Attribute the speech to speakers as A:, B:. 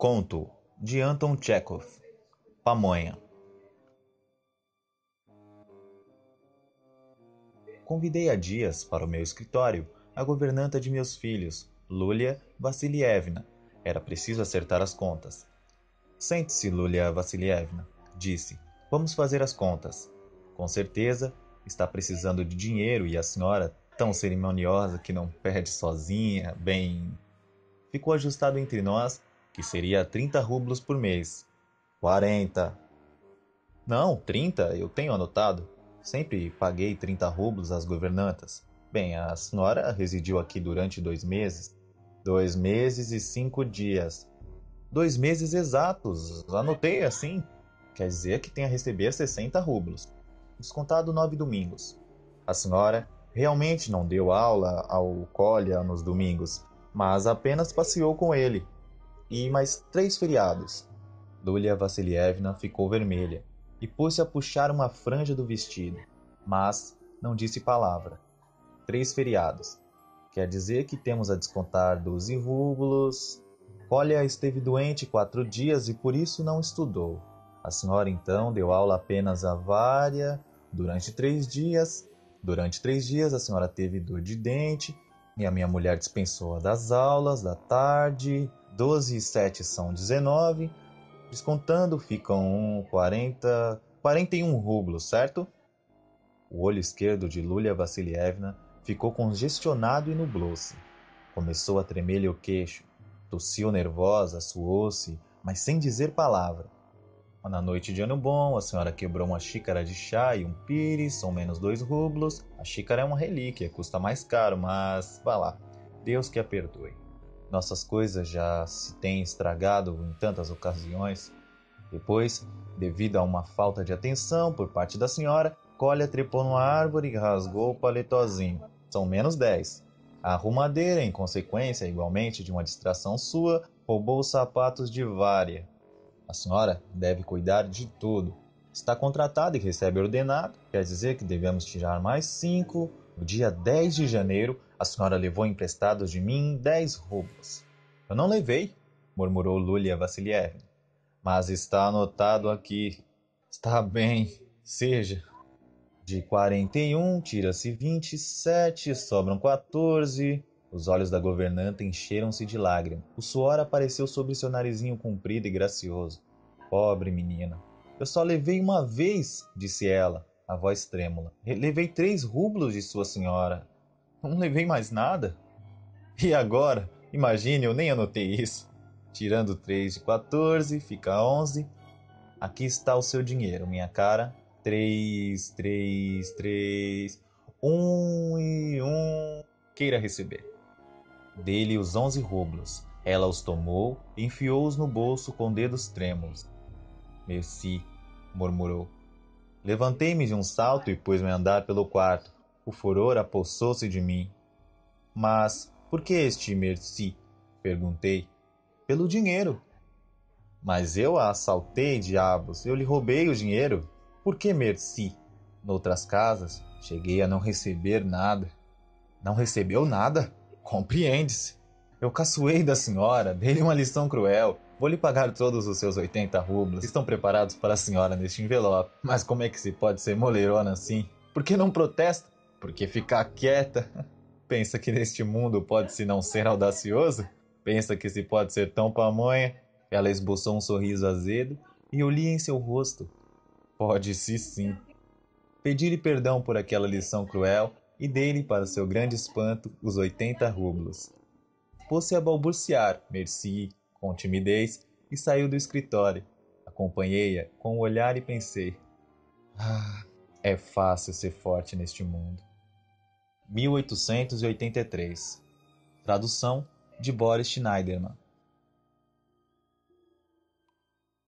A: Conto de Anton Chekhov Pamonha Convidei há dias para o meu escritório a governanta de meus filhos, Lulia Vassilievna. Era preciso acertar as contas. Sente-se, Lulia Vassilievna, disse. Vamos fazer as contas. Com certeza está precisando de dinheiro e a senhora, tão cerimoniosa que não perde sozinha, bem. Ficou ajustado entre nós que seria 30 rublos por mês. 40. Não, 30, eu tenho anotado. Sempre paguei 30 rublos às governantas. Bem, a senhora residiu aqui durante dois meses. Dois meses e cinco dias. Dois meses exatos, anotei assim. Quer dizer que tem a receber 60 rublos. Descontado nove domingos. A senhora realmente não deu aula ao Kolya nos domingos, mas apenas passeou com ele, e mais três feriados. Lulia Vassilievna ficou vermelha e pôs-se a puxar uma franja do vestido, mas não disse palavra. Três feriados. Quer dizer que temos a descontar 12 rublos. Colia esteve doente quatro dias e por isso não estudou. A senhora então deu aula apenas a Vária durante três dias. Durante três dias a senhora teve dor de dente e a minha mulher dispensou-a das aulas da tarde 12 e 7 são 19. Descontando ficam 40, 41 rublos, certo? O olho esquerdo de Lulia Vassilievna ficou congestionado e nublou-se. Começou a tremer-lhe o queixo. Tossiu nervosa, suou-se, mas sem dizer palavra. Na noite de ano bom, a senhora quebrou uma xícara de chá e um pires, são menos dois rublos. A xícara é uma relíquia, custa mais caro, mas vá lá, Deus que a perdoe. Nossas coisas já se têm estragado em tantas ocasiões. Depois, devido a uma falta de atenção por parte da senhora, Colha trepou numa árvore e rasgou o paletozinho. São menos dez. A arrumadeira, em consequência igualmente de uma distração sua, roubou os sapatos de Vária. A senhora deve cuidar de tudo. Está contratada e recebe ordenado, quer dizer que devemos tirar mais cinco. No dia 10 de janeiro, a senhora levou emprestados de mim dez rublos. Eu não levei, murmurou Lulia Vassilievna. Mas está anotado aqui. Está bem, seja. De quarenta e um tira-se vinte e sete, sobram quatorze. Os olhos da governanta encheram-se de lágrimas. O suor apareceu sobre seu narizinho comprido e gracioso. Pobre menina. Eu só levei uma vez, disse ela, a voz trêmula. Levei três rublos de sua senhora. Não levei mais nada? E agora? Imagine, eu nem anotei isso. Tirando 3 de 14, fica 11. Aqui está o seu dinheiro, minha cara. 3, 3, 3, 1 e 1. Queira receber. Dele os 11 rublos. Ela os tomou e enfiou-os no bolso com dedos trêmulos. Merci, murmurou. Levantei-me de um salto e pus-me a andar pelo quarto. O furor apossou-se de mim. Mas por que este merci? perguntei. Pelo dinheiro. Mas eu a assaltei, diabos. Eu lhe roubei o dinheiro. Por que merci? Noutras casas, cheguei a não receber nada. Não recebeu nada? Compreende-se. Eu caçoei da senhora, dei-lhe uma lição cruel. Vou lhe pagar todos os seus 80 rublos. Estão preparados para a senhora neste envelope. Mas como é que se pode ser moleirona assim? Por que não protesta? Porque ficar quieta. Pensa que neste mundo pode-se não ser audacioso? Pensa que se pode ser tão pamonha? Ela esboçou um sorriso azedo e eu li em seu rosto. Pode-se sim. Pedi-lhe perdão por aquela lição cruel e dei-lhe, para seu grande espanto, os 80 rublos. Pôs-se a balbuciar, merci, com timidez, e saiu do escritório. Acompanhei-a com o olhar e pensei: Ah, é fácil ser forte neste mundo. 1883. Tradução de Boris Schneiderman.